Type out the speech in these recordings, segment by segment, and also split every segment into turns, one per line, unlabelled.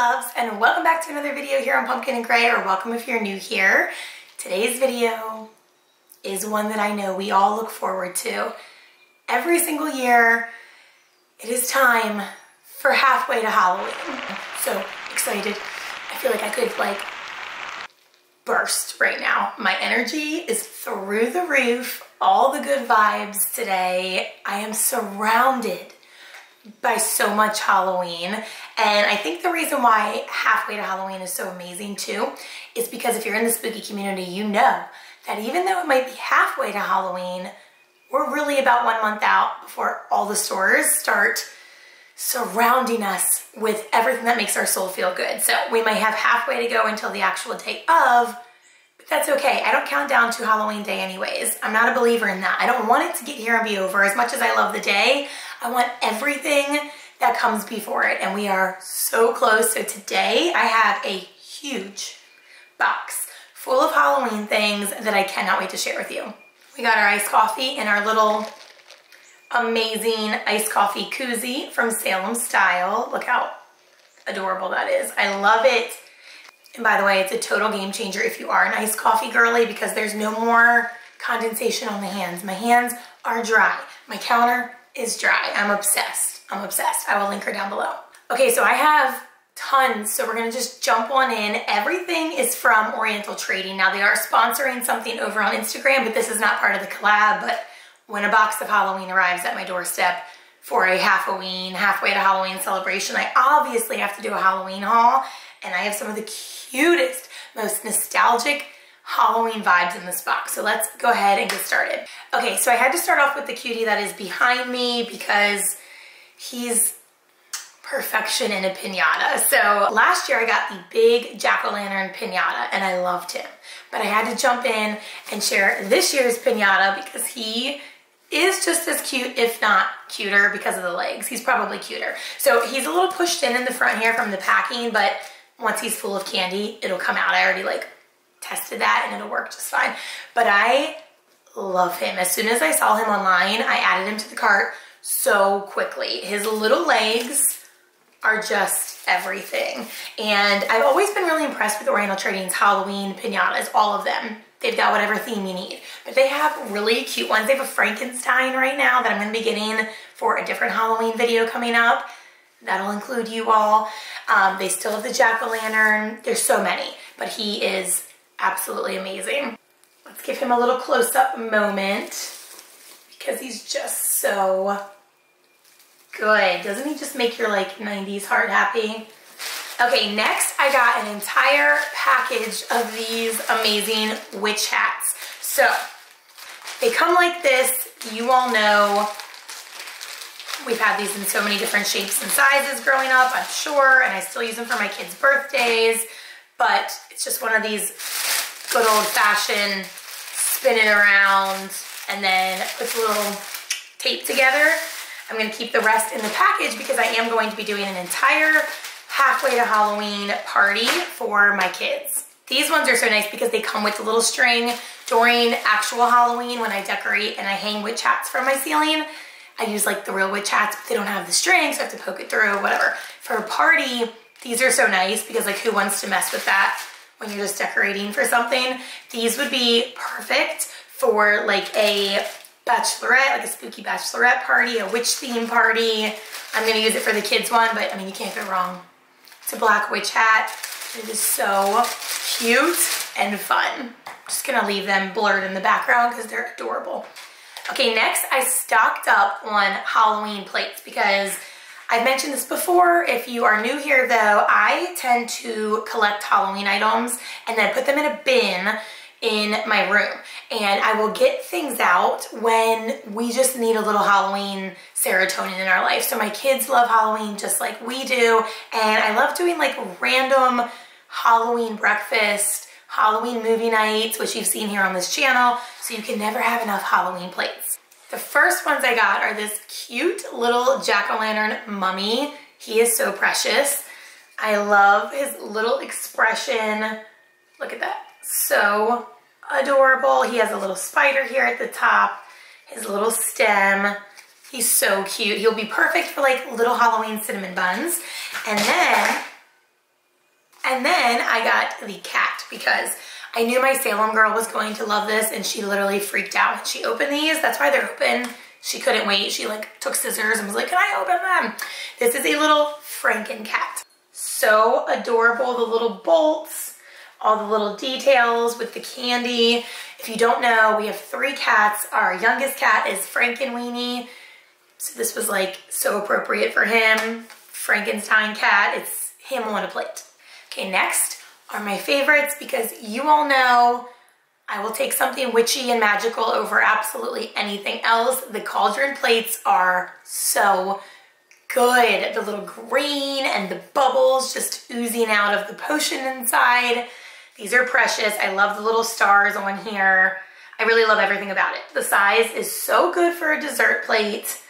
Loves and welcome back to another video here on Pumpkin and Gray or welcome if you're new here. Today's video is one that I know we all look forward to. Every single year it is time for halfway to Halloween. So excited. I feel like I could like burst right now. My energy is through the roof. All the good vibes today. I am surrounded by so much Halloween. And I think the reason why halfway to Halloween is so amazing too is because if you're in the spooky community, you know that even though it might be halfway to Halloween, we're really about one month out before all the stores start surrounding us with everything that makes our soul feel good. So we might have halfway to go until the actual day of, but that's okay. I don't count down to Halloween day anyways. I'm not a believer in that. I don't want it to get here and be over. As much as I love the day, I want everything that comes before it. And we are so close. So today I have a huge box full of Halloween things that I cannot wait to share with you. We got our iced coffee in our little amazing iced coffee koozie from Salem Style. Look how adorable that is. I love it. And by the way, it's a total game changer if you are an iced coffee girly because there's no more condensation on the hands. My hands are dry. My counter is dry. I'm obsessed. I'm obsessed. I will link her down below. Okay, so I have tons, so we're gonna just jump on in. Everything is from Oriental Trading. Now they are sponsoring something over on Instagram, but this is not part of the collab, but when a box of Halloween arrives at my doorstep for a Halloween, halfway to Halloween celebration, I obviously have to do a Halloween haul, and I have some of the cutest, most nostalgic Halloween vibes in this box. So let's go ahead and get started. Okay, so I had to start off with the cutie that is behind me because he's perfection in a pinata. So last year I got the big jack-o'-lantern pinata and I loved him. But I had to jump in and share this year's pinata because he is just as cute, if not cuter because of the legs. He's probably cuter. So he's a little pushed in in the front here from the packing, but once he's full of candy, it'll come out. I already like tested that and it'll work just fine. But I love him. As soon as I saw him online, I added him to the cart so quickly. His little legs are just everything. And I've always been really impressed with Oriental Trading's Halloween pinatas, all of them. They've got whatever theme you need. But they have really cute ones. They have a Frankenstein right now that I'm gonna be getting for a different Halloween video coming up. That'll include you all. Um, they still have the jack-o'-lantern. There's so many, but he is absolutely amazing. Let's give him a little close-up moment because he's just so good. Doesn't he just make your like 90s heart happy? Okay, next I got an entire package of these amazing witch hats. So, they come like this. You all know we've had these in so many different shapes and sizes growing up, I'm sure, and I still use them for my kids' birthdays, but it's just one of these good old fashioned spin it around and then puts a little tape together. I'm gonna keep the rest in the package because I am going to be doing an entire halfway to Halloween party for my kids. These ones are so nice because they come with a little string during actual Halloween when I decorate and I hang witch hats from my ceiling. I use like the real witch hats, but they don't have the string, so I have to poke it through, whatever. For a party, these are so nice because like who wants to mess with that when you're just decorating for something? These would be perfect for like a bachelorette, like a spooky bachelorette party, a witch theme party. I'm gonna use it for the kids one, but I mean, you can't go wrong. It's a black witch hat. It is so cute and fun. Just gonna leave them blurred in the background because they're adorable. Okay, next I stocked up on Halloween plates because I've mentioned this before. If you are new here though, I tend to collect Halloween items and then put them in a bin in my room. And I will get things out when we just need a little Halloween serotonin in our life. So my kids love Halloween just like we do. And I love doing like random Halloween breakfast, Halloween movie nights, which you've seen here on this channel. So you can never have enough Halloween plates. The first ones I got are this cute little jack-o'-lantern mummy. He is so precious. I love his little expression. Look at that so adorable. He has a little spider here at the top, his little stem. He's so cute. He'll be perfect for like little Halloween cinnamon buns. And then And then I got the cat because I knew my Salem girl was going to love this and she literally freaked out when she opened these. That's why they're open. She couldn't wait. She like took scissors and was like, can I open them? This is a little Franken cat. So adorable, the little bolts, all the little details with the candy. If you don't know, we have three cats. Our youngest cat is Frankenweenie. So this was like so appropriate for him. Frankenstein cat, it's him on a plate. Okay, next are my favorites because you all know I will take something witchy and magical over absolutely anything else. The cauldron plates are so good. The little green and the bubbles just oozing out of the potion inside. These are precious. I love the little stars on here. I really love everything about it. The size is so good for a dessert plate.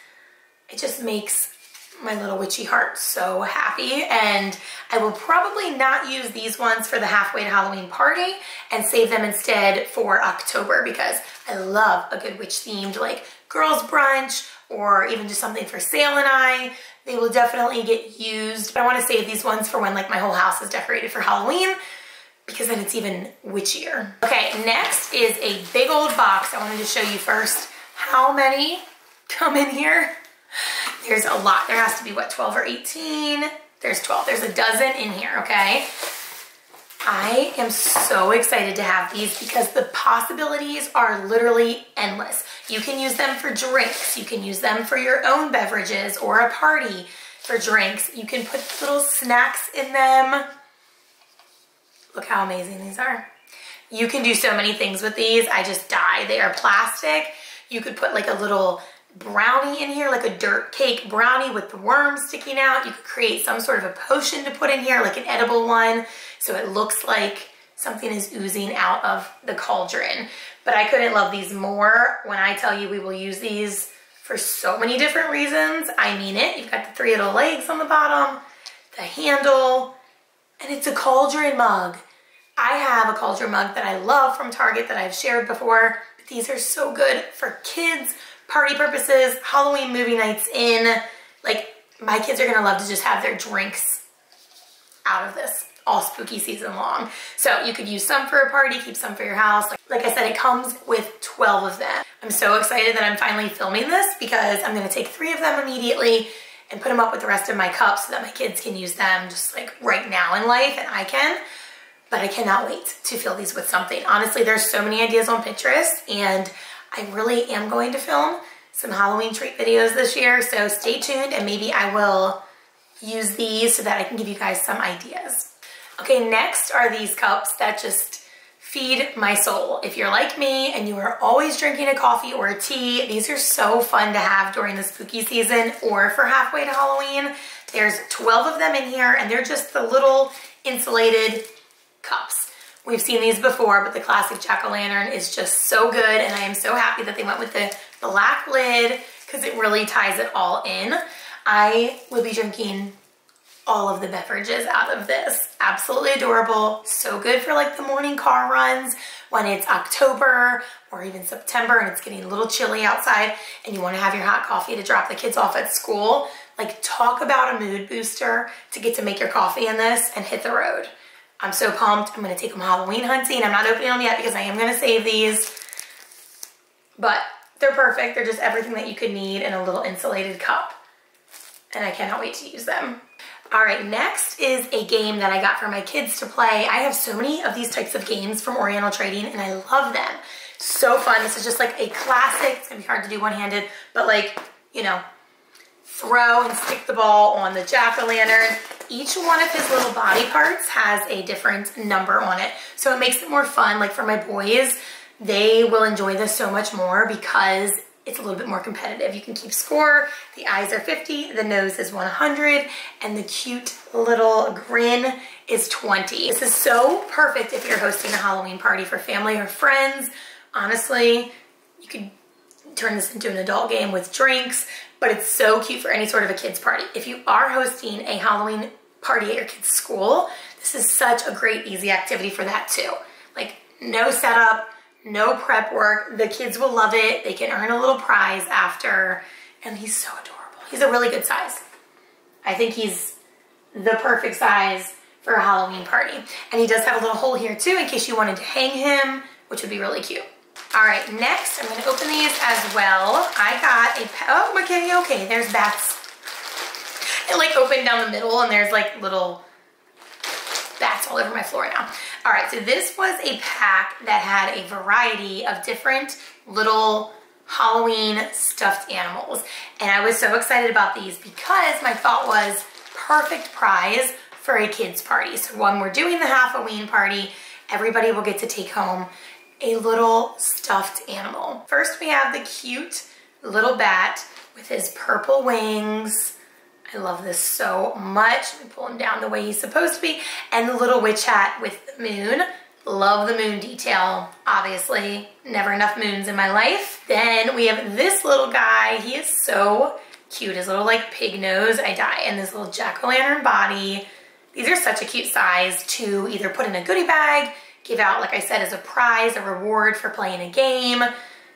It just makes my little witchy heart so happy and I will probably not use these ones for the halfway to Halloween party and save them instead for October because I love a good witch themed like girls brunch or even just something for Sale and I. They will definitely get used. But I want to save these ones for when like my whole house is decorated for Halloween because then it's even witchier. Okay, next is a big old box. I wanted to show you first how many come in here. There's a lot. There has to be, what, 12 or 18? There's 12. There's a dozen in here, okay? I am so excited to have these because the possibilities are literally endless. You can use them for drinks. You can use them for your own beverages or a party for drinks. You can put little snacks in them. Look how amazing these are. You can do so many things with these. I just die. They are plastic. You could put like a little brownie in here, like a dirt cake brownie with the worms sticking out. You could create some sort of a potion to put in here, like an edible one, so it looks like something is oozing out of the cauldron. But I couldn't love these more when I tell you we will use these for so many different reasons. I mean it. You've got the three little legs on the bottom, the handle, and it's a cauldron mug. I have a cauldron mug that I love from Target that I've shared before, but these are so good for kids, party purposes, Halloween movie nights in. Like, my kids are gonna love to just have their drinks out of this all spooky season long. So you could use some for a party, keep some for your house. Like, I said, it comes with 12 of them. I'm so excited that I'm finally filming this because I'm gonna take three of them immediately and put them up with the rest of my cups so that my kids can use them just like right now in life and I can. But I cannot wait to fill these with something. Honestly, there's so many ideas on Pinterest and I really am going to film some Halloween treat videos this year, so stay tuned and maybe I will use these so that I can give you guys some ideas. Okay, next are these cups that just feed my soul. If you're like me and you are always drinking a coffee or a tea, these are so fun to have during the spooky season or for halfway to Halloween. There's 12 of them in here and they're just the little insulated cups. We've seen these before, but the classic jack-o'-lantern is just so good, and I am so happy that they went with the black lid because it really ties it all in. I will be drinking all of the beverages out of this. Absolutely adorable. So good for like the morning car runs when it's October or even September and it's getting a little chilly outside and you want to have your hot coffee to drop the kids off at school. Like talk about a mood booster to get to make your coffee in this and hit the road. I'm so pumped. I'm to take them Halloween hunting. I'm not opening them yet because I am to save these. But they're perfect. They're just everything that you could need in a little insulated cup. And I cannot wait to use them. All right, next is a game that I got for my kids to play. I have so many of these types of games from Oriental Trading and I love them. So fun. This is just like a classic. It's gonna be hard to do one-handed, but like, you know, throw and stick the ball on the jack-o'-lantern. Each one of his little body parts has a different number on it. So it makes it more fun. Like for my boys, they will enjoy this so much more because it's a little bit more competitive. You can keep score. The eyes are 50, the nose is 100, and the cute little grin is 20. This is so perfect if you're hosting a Halloween party for family or friends. Honestly, you could turn this into an adult game with drinks, but it's so cute for any sort of a kid's party. If you are hosting a Halloween party at your kid's school, this is such a great, easy activity for that too. Like, no setup, no prep work. The kids will love it. They can earn a little prize after, and he's so adorable. He's a really good size. I think he's the perfect size for a Halloween party. And he does have a little hole here too in case you wanted to hang him, which would be really cute. All right, next I'm gonna open these as well. I got a, oh, okay, okay, there's bats. It like opened down the middle and there's like little bats all over my floor now. All right, so this was a pack that had a variety of different little Halloween stuffed animals. And I was so excited about these because my thought was perfect prize for a kid's party. So when we're doing the Halloween party, everybody will get to take home a little stuffed animal. First we have the cute little bat with his purple wings. I love this so much. Let me pull him down the way he's supposed to be. And the little witch hat with the moon. Love the moon detail, obviously. Never enough moons in my life. Then we have this little guy. He is so cute. His little like pig nose, I die. And this little jack-o'-lantern body. These are such a cute size to either put in a goodie bag, give out, like I said, as a prize, a reward for playing a game.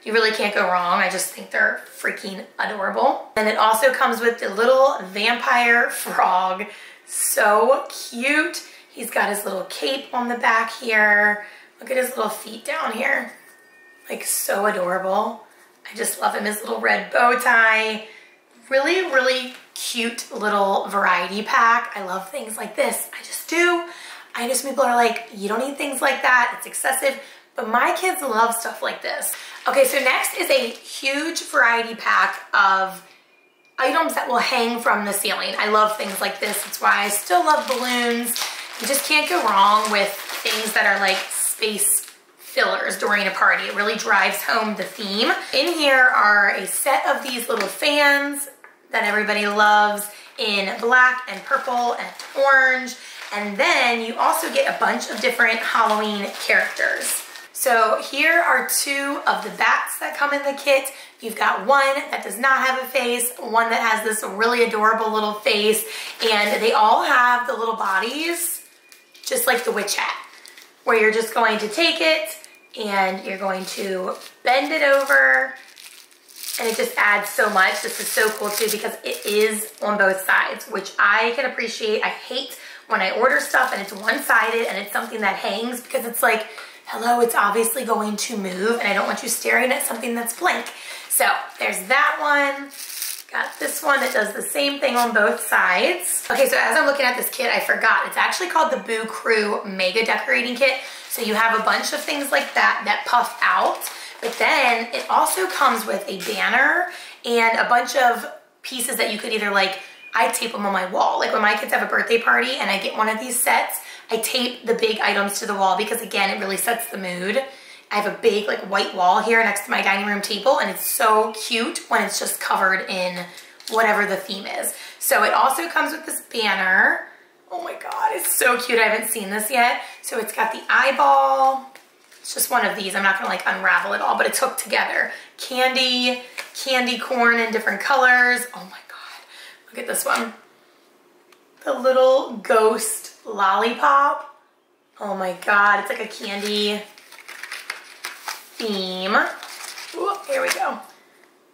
You really can't go wrong. I just think they're freaking adorable. And it also comes with the little vampire frog. So cute. He's got his little cape on the back here. Look at his little feet down here. Like so adorable. I just love him. His little red bow tie. Really, really cute little variety pack. I love things like this. I just do. I know some people are like, you don't need things like that. It's excessive. But my kids love stuff like this. Okay, so next is a huge variety pack of items that will hang from the ceiling. I love things like this. That's why I still love balloons. You just can't go wrong with things that are like space fillers during a party. It really drives home the theme. In here are a set of these little fans that everybody loves in black and purple and orange. And then you also get a bunch of different Halloween characters. So here are two of the bats that come in the kit. You've got one that does not have a face, one that has this really adorable little face, and they all have the little bodies, just like the witch hat, where you're just going to take it and you're going to bend it over and it just adds so much. This is so cool too because it is on both sides, which I can appreciate. I hate when I order stuff and it's one-sided and it's something that hangs because it's like, hello, it's obviously going to move and I don't want you staring at something that's blank. So there's that one. Got this one that does the same thing on both sides. Okay, so as I'm looking at this kit, I forgot. It's actually called the Boo Crew Mega Decorating Kit. So you have a bunch of things like that that puff out. But then it also comes with a banner and a bunch of pieces that you could either like, I tape them on my wall. Like when my kids have a birthday party and I get one of these sets, I tape the big items to the wall because again, it really sets the mood. I have a big like white wall here next to my dining room table and it's so cute when it's just covered in whatever the theme is. So it also comes with this banner. Oh my God, it's so cute. I haven't seen this yet. So it's got the eyeball. It's just one of these. I'm not gonna like unravel it all, but it's hooked together. Candy, candy corn in different colors. Oh my look at this one. The little ghost lollipop. Oh my God, it's like a candy theme. Ooh, here we go.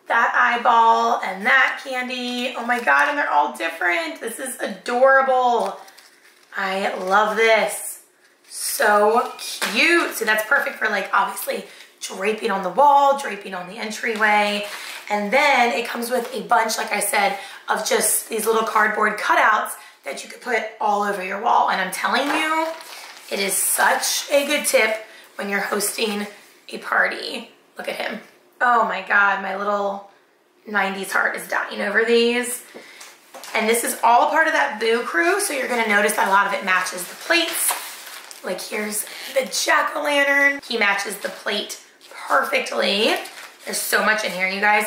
That eyeball and that candy. Oh my God, and they're all different. This is adorable. I love this. So cute. So that's perfect for like, obviously, draping on the wall, draping on the entryway. And then it comes with a bunch, like I said, of just these little cardboard cutouts that you could put all over your wall. And I'm telling you, it is such a good tip when you're hosting a party. Look at him. Oh my God, my little 90s heart is dying over these. And this is all part of that Boo crew, so you're gonna notice that a lot of it matches the plates. Like here's the jack-o'-lantern. He matches the plate perfectly. There's so much in here, you guys.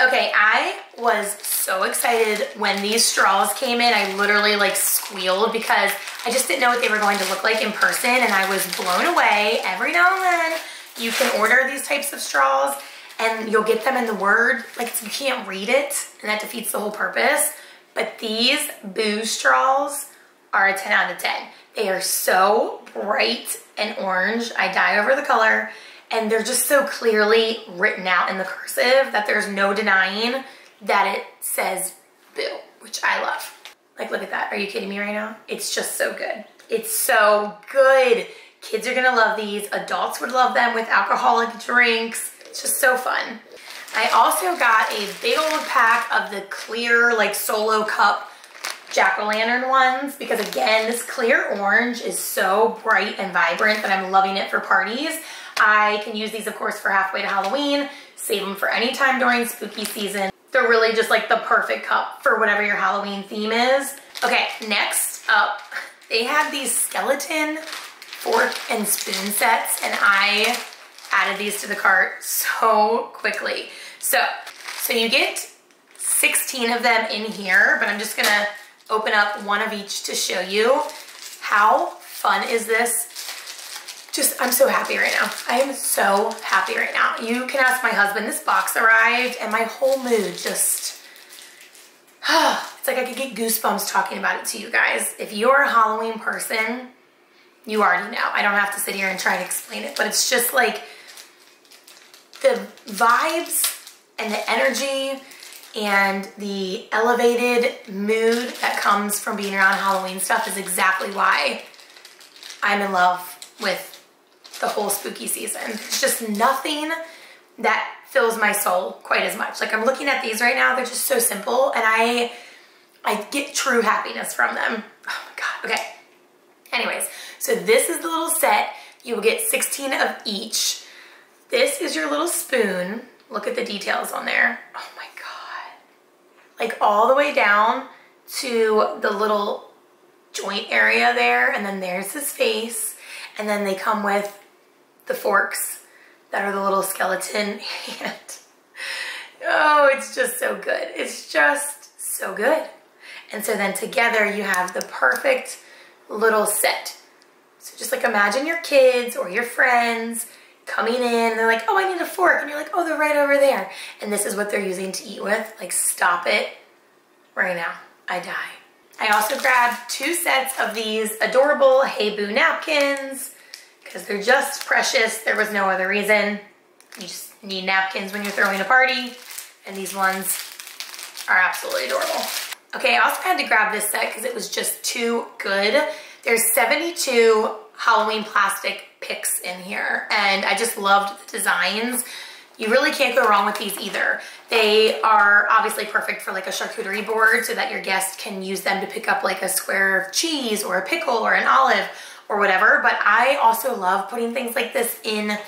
Okay, I was so excited when these straws came in. I literally like squealed because I just didn't know what they were going to look like in person and I was blown away. Every now and then you can order these types of straws and you'll get them in the word, like you can't read it and that defeats the whole purpose. But these Boo straws are a 10 out of 10. They are so bright and orange. I die over the color and they're just so clearly written out in the cursive that there's no denying that it says Boo, which I love. Like, look at that. Are you kidding me right now? It's just so good. It's so good. Kids are gonna love these. Adults would love them with alcoholic drinks. It's just so fun. I also got a big old pack of the clear like solo cup jack-o'-lantern ones because again, this clear orange is so bright and vibrant that I'm loving it for parties. I can use these, of course, for halfway to Halloween, save them for any time during spooky season. They're really just like the perfect cup for whatever your Halloween theme is. Okay, next up, they have these skeleton fork and spoon sets and I added these to the cart so quickly. So, so you get 16 of them in here, but I'm just gonna open up one of each to show you. How fun is this? Just, I'm so happy right now. I am so happy right now. You can ask my husband, this box arrived and my whole mood just, it's like I could get goosebumps talking about it to you guys. If you're a Halloween person, you already know. I don't have to sit here and try to explain it, but it's just like the vibes and the energy and the elevated mood that comes from being around Halloween stuff is exactly why I'm in love with the whole spooky season. It's just nothing that fills my soul quite as much. Like I'm looking at these right now, they're just so simple and I I get true happiness from them. Oh my God, okay. Anyways, so this is the little set. You will get 16 of each. This is your little spoon. Look at the details on there. Oh my God. Like all the way down to the little joint area there. And then there's his face. And then they come with the forks that are the little skeleton hand. Oh, it's just so good. It's just so good. And so then together you have the perfect little set. So just like imagine your kids or your friends coming in and they're like, oh, I need a fork. And you're like, oh, they're right over there. And this is what they're using to eat with. Like, stop it right now. I die. I also grabbed two sets of these adorable Hey Boo napkins because they're just precious. There was no other reason. You just need napkins when you're throwing a party, and these ones are absolutely adorable. Okay, I also had to grab this set because it was just too good. There's 72 Halloween plastic picks in here, and I just loved the designs. You really can't go wrong with these either. They are obviously perfect for like a charcuterie board so that your guests can use them to pick up like a square of cheese or a pickle or an olive or whatever. But I also love putting things like this in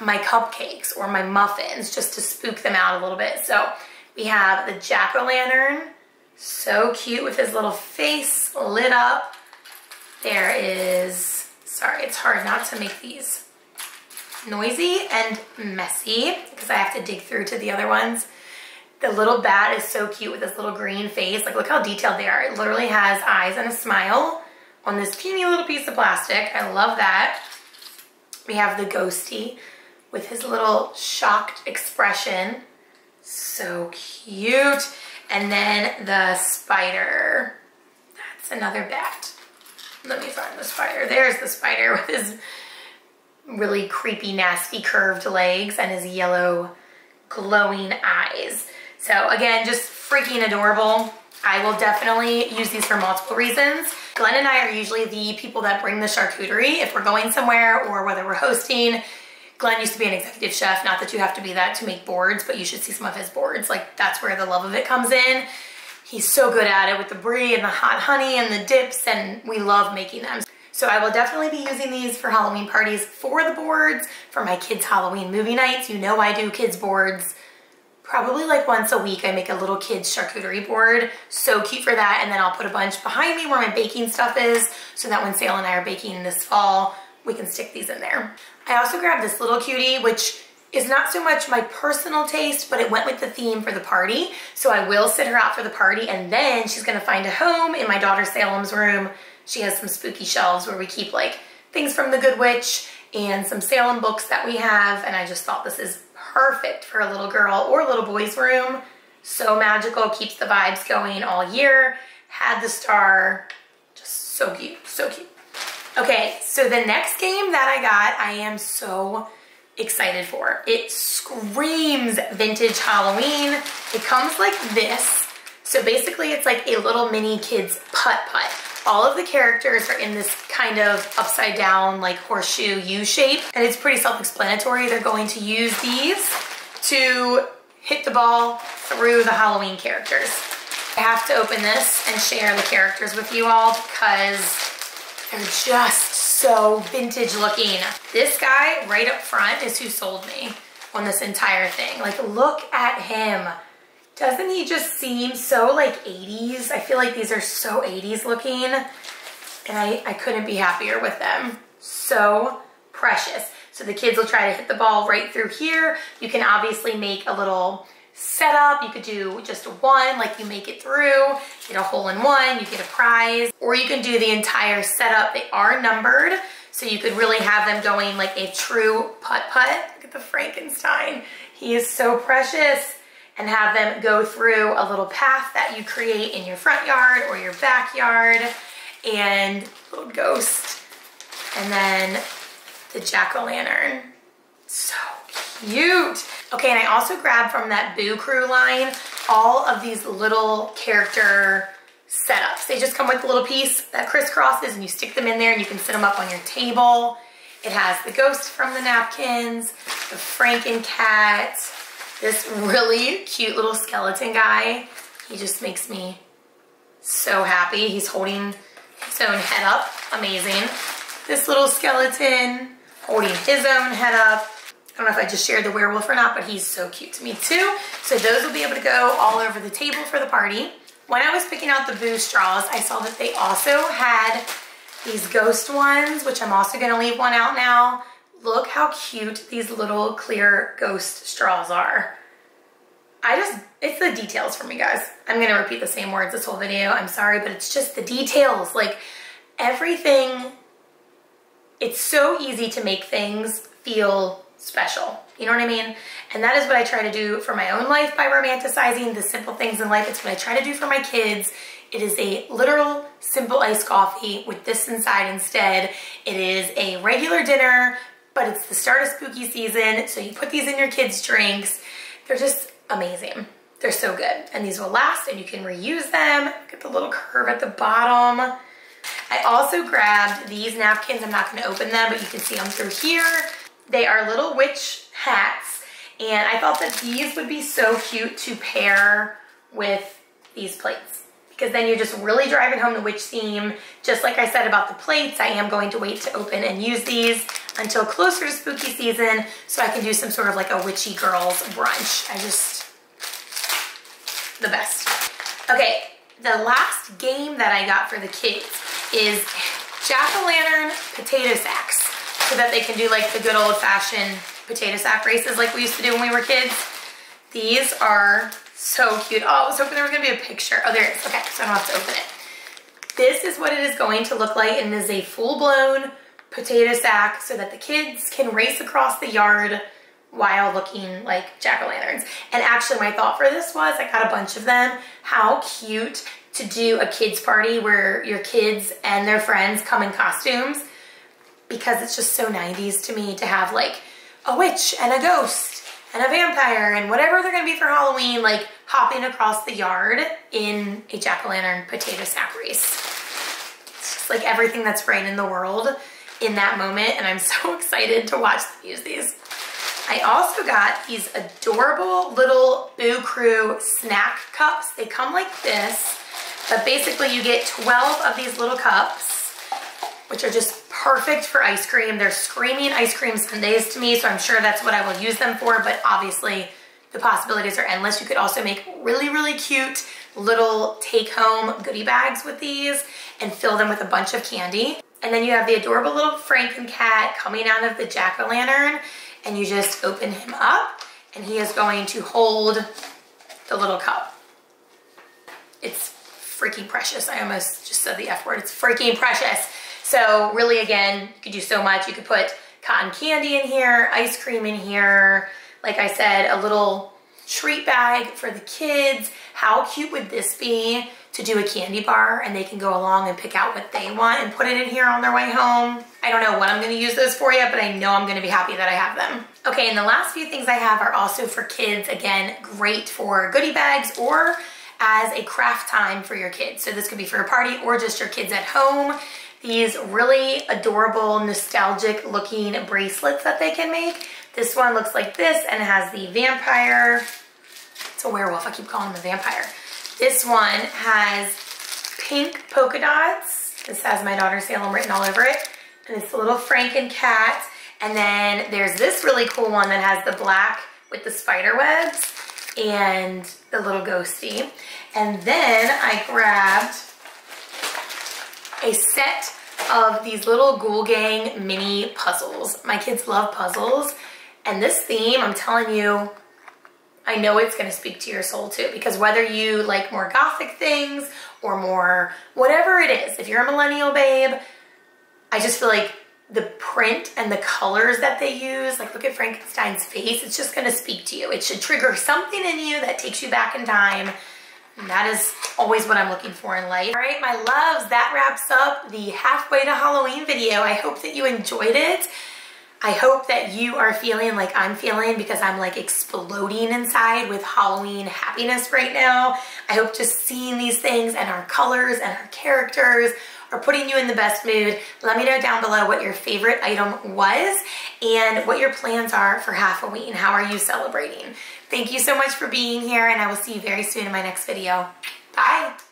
my cupcakes or my muffins just to spook them out a little bit. So we have the jack-o'-lantern, so cute with his little face lit up. There is, sorry, it's hard not to make these noisy and messy because I have to dig through to the other ones. The little bat is so cute with this little green face. Like, look how detailed they are. It literally has eyes and a smile on this teeny little piece of plastic. I love that. We have the ghosty with his little shocked expression. So cute. And then the spider. That's another bat. Let me find the spider. There's the spider with his really creepy, nasty curved legs and his yellow glowing eyes. So again, just freaking adorable. I will definitely use these for multiple reasons. Glenn and I are usually the people that bring the charcuterie if we're going somewhere or whether we're hosting. Glenn used to be an executive chef, not that you have to be that to make boards, but you should see some of his boards. Like that's where the love of it comes in. He's so good at it with the brie and the hot honey and the dips and we love making them. So I will definitely be using these for Halloween parties for the boards, for my kids' Halloween movie nights. You know I do kids boards probably like once a week I make a little kids charcuterie board. So cute for that. And then I'll put a bunch behind me where my baking stuff is so that when Sale and I are baking this fall, we can stick these in there. I also grabbed this little cutie, which is not so much my personal taste, but it went with the theme for the party. So I will sit her out for the party and then she's gonna find a home in my daughter Salem's room. She has some spooky shelves where we keep like things from the Good Witch and some Salem books that we have. And I just thought this is perfect for a little girl or little boy's room. So magical, keeps the vibes going all year. Had the star, just so cute, so cute. Okay, so the next game that I got, I am so excited for. It screams vintage Halloween. It comes like this. So basically it's like a little mini kid's putt-putt. All of the characters are in this kind of upside down like horseshoe U shape and it's pretty self-explanatory. They're going to use these to hit the ball through the Halloween characters. I have to open this and share the characters with you all because they're just so vintage looking. This guy right up front is who sold me on this entire thing. Like look at him. Doesn't he just seem so like 80s? I feel like these are so 80s looking and I, I couldn't be happier with them. So precious. So the kids will try to hit the ball right through here. You can obviously make a little setup. You could do just one, like you make it through, get a hole in one, you get a prize. Or you can do the entire setup. They are numbered, so you could really have them going like a true putt-putt. Look at the Frankenstein. He is so precious. And have them go through a little path that you create in your front yard or your backyard. And little ghost. And then the jack-o'-lantern. So cute. Okay, and I also grabbed from that Boo Crew line all of these little character setups. They just come with a little piece that crisscrosses and you stick them in there and you can set them up on your table. It has the ghost from the napkins, the Franken cat, this really cute little skeleton guy. He just makes me so happy. He's holding his own head up. Amazing. This little skeleton holding his own head up. I don't know if I just shared the werewolf or not, but he's so cute to me too. So those will be able to go all over the table for the party. When I was picking out the Boo straws, I saw that they also had these ghost ones, which I'm also gonna leave one out now. Look how cute these little clear ghost straws are. I just, it's the details for me, guys. I'm gonna repeat the same words this whole video. I'm sorry, but it's just the details. Like everything, it's so easy to make things feel special. You know what I mean? And that is what I try to do for my own life by romanticizing the simple things in life. It's what I try to do for my kids. It is a literal simple iced coffee with this inside instead. It is a regular dinner, but it's the start of spooky season. So you put these in your kids' drinks. They're just amazing. They're so good. And these will last and you can reuse them. Look at the little curve at the bottom. I also grabbed these napkins. I'm not gonna open them, but you can see them through here. They are little witch hats and I thought that these would be so cute to pair with these plates because then you're just really driving home the witch theme. Just like I said about the plates, I am going to wait to open and use these until closer to spooky season so I can do some sort of like a witchy girls brunch. I just, the best. Okay, the last game that I got for the kids is jack-o'-lantern potato sacks so that they can do like the good old fashioned potato sack races like we used to do when we were kids. These are so cute. Oh, I was hoping there was gonna be a picture. Oh, there it is. Okay, so I don't have to open it. This is what it is going to look like and it is a full-blown potato sack so that the kids can race across the yard while looking like jack-o'-lanterns. And actually my thought for this was, I got a bunch of them. How cute to do a kids party where your kids and their friends come in costumes because it's just so 90s to me to have like a witch and a ghost and a vampire and whatever they're gonna be for Halloween, like hopping across the yard in a jack-o'-lantern potato sack race. It's just like everything that's right in the world in that moment and I'm so excited to watch them use these. I also got these adorable little Boo Crew snack cups. They come like this, but basically you get 12 of these little cups, which are just perfect for ice cream. They're screaming ice cream sundaes to me, so I'm sure that's what I will use them for, but obviously the possibilities are endless. You could also make really, really cute little take-home goodie bags with these and fill them with a bunch of candy. And then you have the adorable little Franken cat coming out of the jack-o'-lantern and you just open him up and he is going to hold the little cup. It's freaking precious. I almost just said the F word. It's freaking precious. So really, again, you could do so much. You could put cotton candy in here, ice cream in here. Like I said, a little treat bag for the kids. How cute would this be to do a candy bar and they can go along and pick out what they want and put it in here on their way home. I don't know what I'm gonna use those for yet, but I know I'm gonna be happy that I have them. Okay, and the last few things I have are also for kids. Again, great for goodie bags or as a craft time for your kids. So this could be for a party or just your kids at home. These really adorable, nostalgic looking bracelets that they can make. This one looks like this and has the vampire. It's a werewolf, I keep calling him a vampire. This one has pink polka dots. This has my daughter Salem written all over it. And it's a little Franken cat. And then there's this really cool one that has the black with the spider webs and the little ghosty. And then I grabbed a set of these little Ghoul Gang mini puzzles. My kids love puzzles. And this theme, I'm telling you, I know it's gonna speak to your soul too, because whether you like more gothic things or more whatever it is, if you're a millennial babe, I just feel like the print and the colors that they use, like look at Frankenstein's face, it's just gonna speak to you. It should trigger something in you that takes you back in time. And that is always what I'm looking for in life. All right, my loves, that wraps up the halfway to Halloween video. I hope that you enjoyed it. I hope that you are feeling like I'm feeling because I'm like exploding inside with Halloween happiness right now. I hope just seeing these things and our colors and our characters are putting you in the best mood. Let me know down below what your favorite item was and what your plans are for Halloween. How are you celebrating? Thank you so much for being here and I will see you very soon in my next video. Bye.